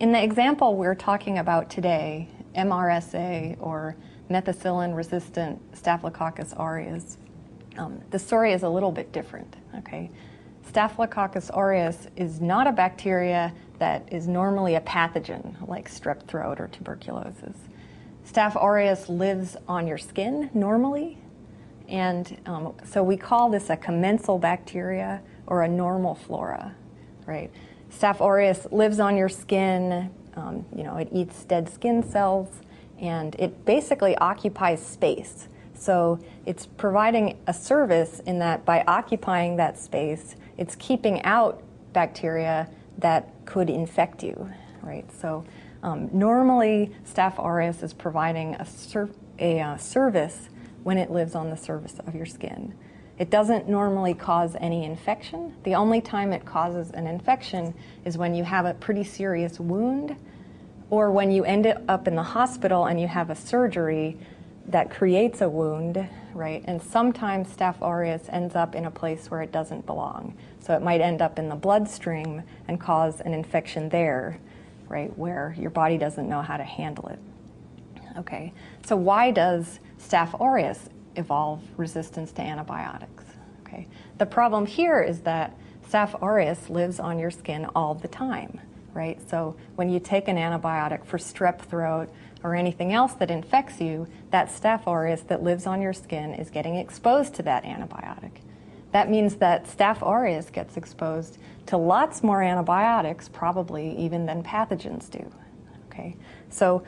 in the example we're talking about today, MRSA or methicillin-resistant Staphylococcus aureus, um, the story is a little bit different, okay? Staphylococcus aureus is not a bacteria that is normally a pathogen like strep throat or tuberculosis. Staph aureus lives on your skin normally, and um, so we call this a commensal bacteria or a normal flora, right? Staph aureus lives on your skin, um, you know, it eats dead skin cells, and it basically occupies space. So it's providing a service in that by occupying that space, it's keeping out bacteria that could infect you, right? So um, normally, Staph aureus is providing a, a uh, service when it lives on the surface of your skin. It doesn't normally cause any infection. The only time it causes an infection is when you have a pretty serious wound or when you end up in the hospital and you have a surgery that creates a wound, right? And sometimes Staph aureus ends up in a place where it doesn't belong. So it might end up in the bloodstream and cause an infection there, right, where your body doesn't know how to handle it. Okay, so why does Staph aureus evolve resistance to antibiotics? Okay, the problem here is that Staph aureus lives on your skin all the time, right? So when you take an antibiotic for strep throat or anything else that infects you, that Staph aureus that lives on your skin is getting exposed to that antibiotic. That means that Staph aureus gets exposed to lots more antibiotics, probably even than pathogens do. Okay, so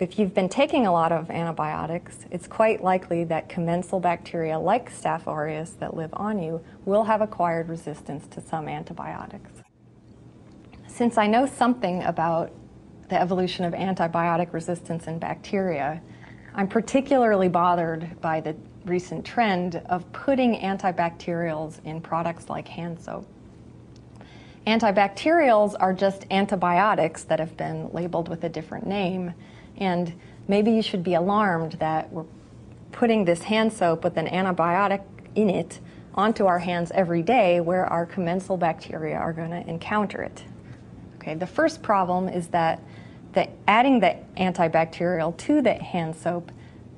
if you've been taking a lot of antibiotics, it's quite likely that commensal bacteria like Staph aureus that live on you will have acquired resistance to some antibiotics. Since I know something about the evolution of antibiotic resistance in bacteria, I'm particularly bothered by the recent trend of putting antibacterials in products like hand soap. Antibacterials are just antibiotics that have been labeled with a different name, and maybe you should be alarmed that we're putting this hand soap with an antibiotic in it onto our hands every day where our commensal bacteria are going to encounter it. Okay, the first problem is that the, adding the antibacterial to the hand soap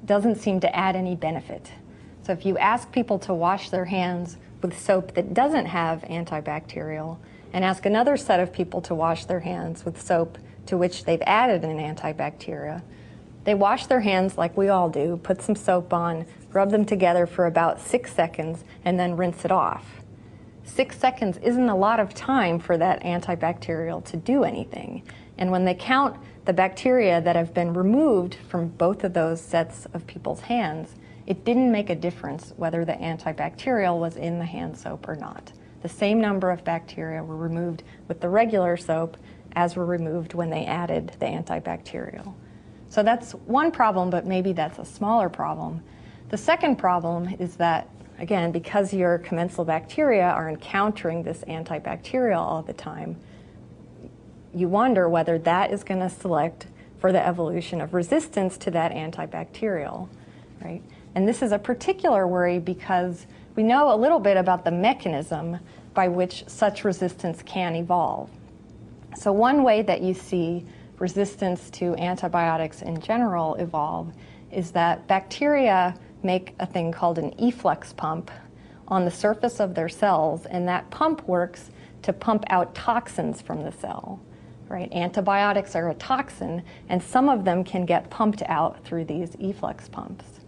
doesn't seem to add any benefit. So if you ask people to wash their hands with soap that doesn't have antibacterial, and ask another set of people to wash their hands with soap to which they've added an antibacteria, they wash their hands like we all do, put some soap on, rub them together for about six seconds, and then rinse it off. Six seconds isn't a lot of time for that antibacterial to do anything. And when they count the bacteria that have been removed from both of those sets of people's hands, it didn't make a difference whether the antibacterial was in the hand soap or not. The same number of bacteria were removed with the regular soap as were removed when they added the antibacterial. So that's one problem, but maybe that's a smaller problem. The second problem is that, again, because your commensal bacteria are encountering this antibacterial all the time, you wonder whether that is going to select for the evolution of resistance to that antibacterial, right? And this is a particular worry because we know a little bit about the mechanism by which such resistance can evolve. So, one way that you see resistance to antibiotics in general evolve is that bacteria make a thing called an efflux pump on the surface of their cells, and that pump works to pump out toxins from the cell. Right? Antibiotics are a toxin, and some of them can get pumped out through these efflux pumps.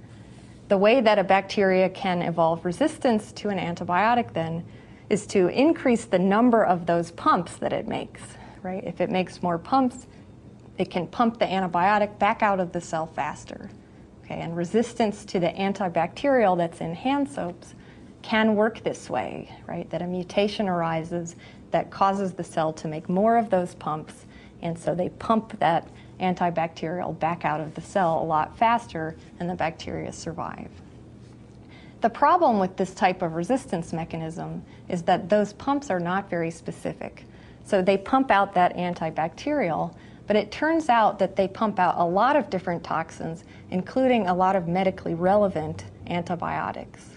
The way that a bacteria can evolve resistance to an antibiotic then is to increase the number of those pumps that it makes, right? If it makes more pumps, it can pump the antibiotic back out of the cell faster. Okay, and resistance to the antibacterial that's in hand soaps can work this way, right? That a mutation arises that causes the cell to make more of those pumps, and so they pump that antibacterial back out of the cell a lot faster and the bacteria survive. The problem with this type of resistance mechanism is that those pumps are not very specific. So they pump out that antibacterial, but it turns out that they pump out a lot of different toxins, including a lot of medically relevant antibiotics.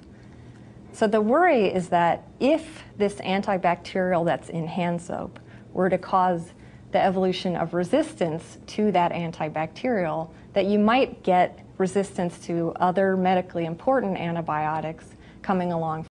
So the worry is that if this antibacterial that's in hand soap were to cause the evolution of resistance to that antibacterial, that you might get resistance to other medically important antibiotics coming along